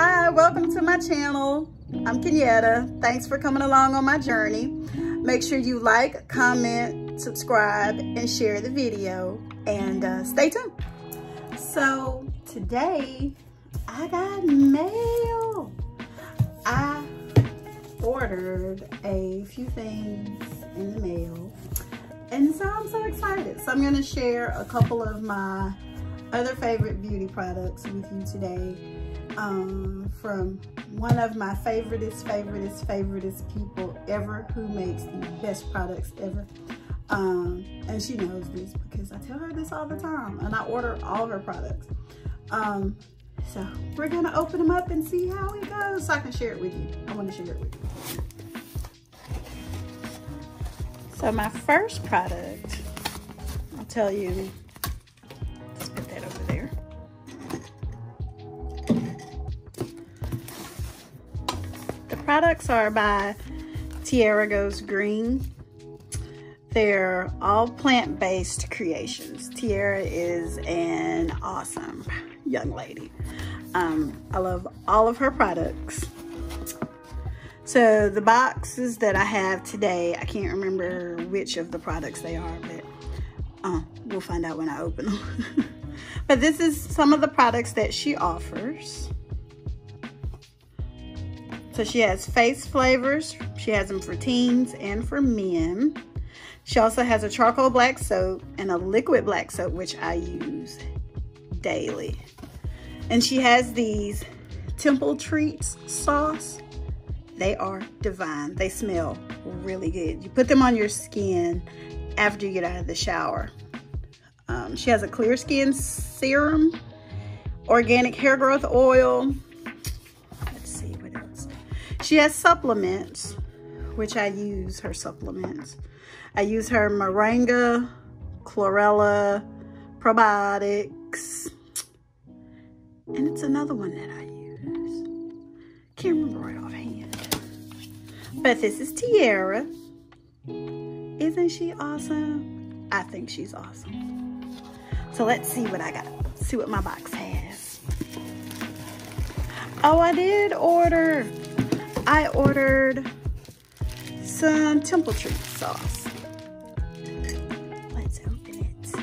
Hi, welcome to my channel. I'm Kenyetta. Thanks for coming along on my journey. Make sure you like, comment, subscribe, and share the video. And uh, stay tuned. So today, I got mail. I ordered a few things in the mail. And so I'm so excited. So I'm gonna share a couple of my other favorite beauty products with you today um, from one of my favoriteest, favoriteest, favoriteest people ever who makes the best products ever. Um, and she knows this because I tell her this all the time and I order all her products. Um, so we're gonna open them up and see how it goes so I can share it with you. I wanna share it with you. So my first product, I'll tell you products are by Tierra Goes Green. They're all plant-based creations. Tierra is an awesome young lady. Um, I love all of her products. So the boxes that I have today, I can't remember which of the products they are, but uh, we'll find out when I open them. but this is some of the products that she offers. So she has face flavors. She has them for teens and for men. She also has a charcoal black soap and a liquid black soap, which I use daily. And she has these Temple Treats sauce. They are divine. They smell really good. You put them on your skin after you get out of the shower. Um, she has a clear skin serum, organic hair growth oil, she has supplements, which I use her supplements. I use her Moringa, Chlorella, Probiotics, and it's another one that I use. Can't remember right offhand. But this is Tierra. Isn't she awesome? I think she's awesome. So let's see what I got. See what my box has. Oh, I did order I ordered some Temple Treat sauce. Let's open it.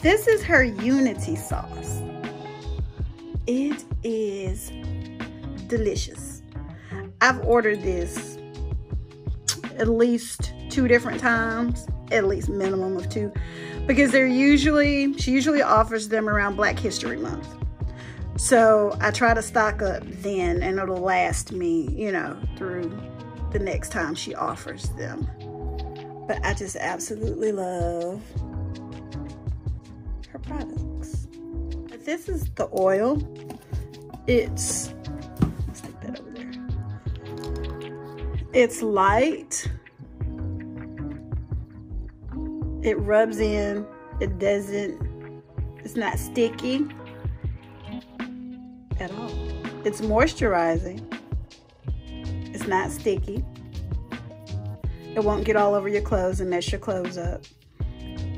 This is her Unity sauce. It is delicious. I've ordered this at least two different times, at least minimum of two because they're usually, she usually offers them around Black History Month. So I try to stock up then and it'll last me, you know, through the next time she offers them. But I just absolutely love her products. This is the oil. It's, stick that over there. It's light it rubs in it doesn't it's not sticky at all. It's moisturizing. It's not sticky. It won't get all over your clothes and mess your clothes up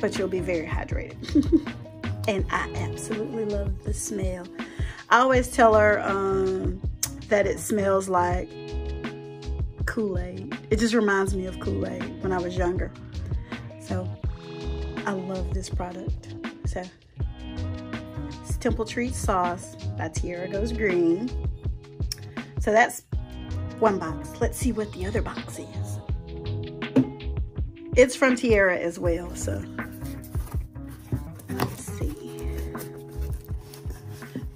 but you'll be very hydrated. And I absolutely love the smell. I always tell her um, that it smells like Kool-Aid. It just reminds me of Kool-Aid when I was younger. So I love this product. So, it's Temple Treat Sauce by Tierra Goes Green. So that's one box. Let's see what the other box is. It's from Tierra as well, so let's see.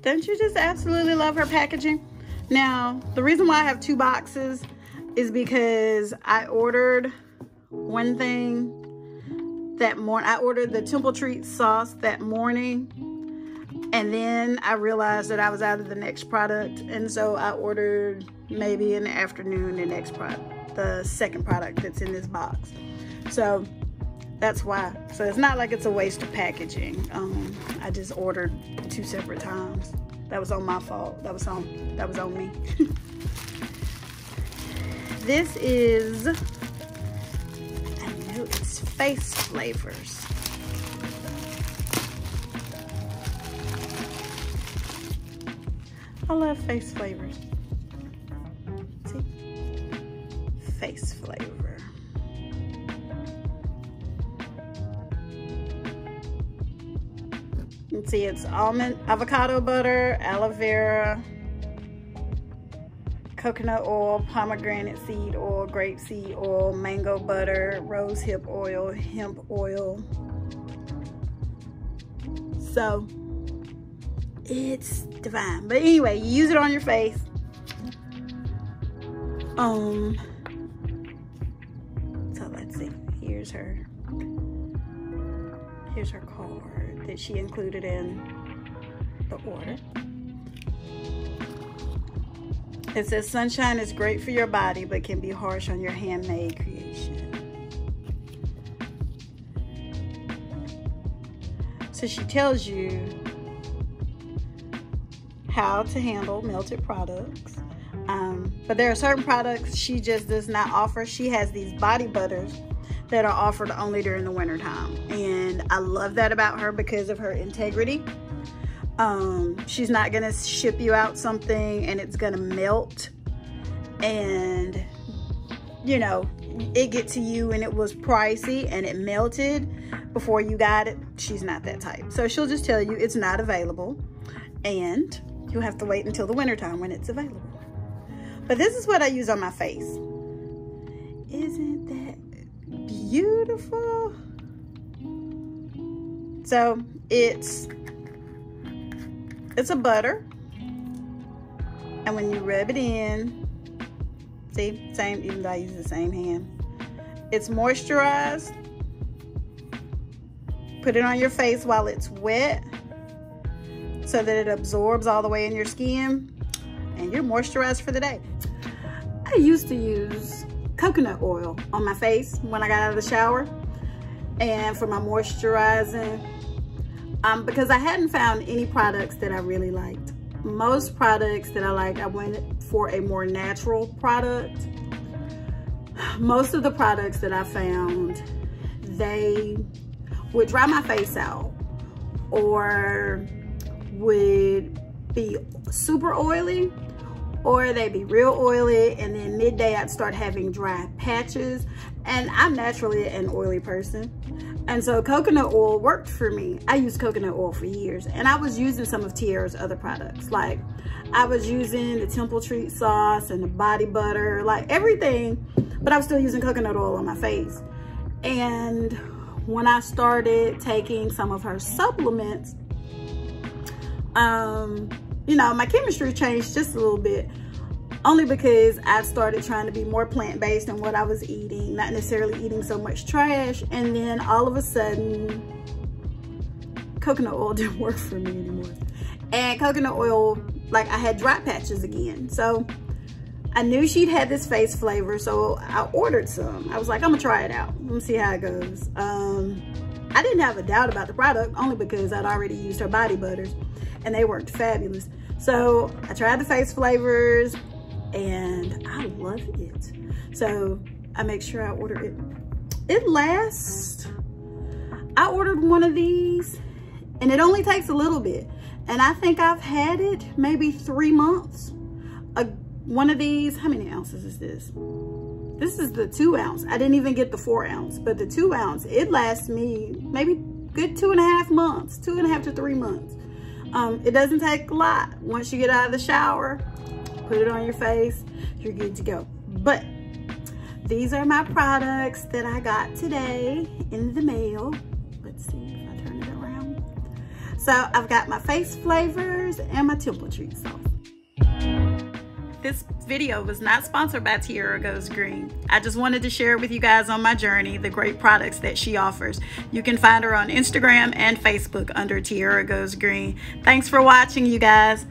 Don't you just absolutely love her packaging? Now, the reason why I have two boxes is because I ordered one thing that morning. I ordered the Temple Treat sauce that morning. And then I realized that I was out of the next product. And so I ordered maybe in the afternoon the next product, the second product that's in this box. So that's why. So it's not like it's a waste of packaging. Um, I just ordered two separate times. That was on my fault. That was on, that was on me. this is, face flavors. I love face flavors. See? Face flavor. Let's see, it's almond, avocado butter, aloe vera, coconut oil, pomegranate seed oil, grape seed oil, mango butter, rose hip oil, hemp oil. So it's divine. But anyway, you use it on your face. Um, so let's see. Here's her. Here's her card that she included in the order. It says sunshine is great for your body, but can be harsh on your handmade creation. So she tells you how to handle melted products. Um, but there are certain products she just does not offer. She has these body butters that are offered only during the winter time. And I love that about her because of her integrity. Um, she's not gonna ship you out something and it's gonna melt and you know, it get to you and it was pricey and it melted before you got it. She's not that type. So she'll just tell you it's not available and you'll have to wait until the wintertime when it's available. But this is what I use on my face. Isn't that beautiful? So it's it's a butter. And when you rub it in, see, same, even though I use the same hand, it's moisturized. Put it on your face while it's wet so that it absorbs all the way in your skin and you're moisturized for the day. I used to use coconut oil on my face when I got out of the shower and for my moisturizing um, because I hadn't found any products that I really liked. Most products that I liked, I went for a more natural product. Most of the products that I found, they would dry my face out or would be super oily or they'd be real oily and then midday I'd start having dry patches and I'm naturally an oily person and so coconut oil worked for me. I used coconut oil for years and I was using some of Tierra's other products. Like I was using the Temple Treat sauce and the body butter, like everything, but I was still using coconut oil on my face. And when I started taking some of her supplements, um, you know, my chemistry changed just a little bit only because I started trying to be more plant-based in what I was eating, not necessarily eating so much trash. And then all of a sudden, coconut oil didn't work for me anymore. And coconut oil, like I had dry patches again. So I knew she'd had this face flavor, so I ordered some. I was like, I'm gonna try it out. Let me see how it goes. Um, I didn't have a doubt about the product, only because I'd already used her body butters and they worked fabulous. So I tried the face flavors and I love it. So I make sure I order it. It lasts, I ordered one of these and it only takes a little bit. And I think I've had it maybe three months. A, one of these, how many ounces is this? This is the two ounce. I didn't even get the four ounce, but the two ounce, it lasts me maybe good two and a half months, two and a half to three months. Um, it doesn't take a lot. Once you get out of the shower, put it on your face, you're good to go. But these are my products that I got today in the mail. Let's see if I turn it around. So I've got my face flavors and my Temple Treat sauce. This video was not sponsored by Tierra Goes Green. I just wanted to share with you guys on my journey the great products that she offers. You can find her on Instagram and Facebook under Tierra Goes Green. Thanks for watching, you guys.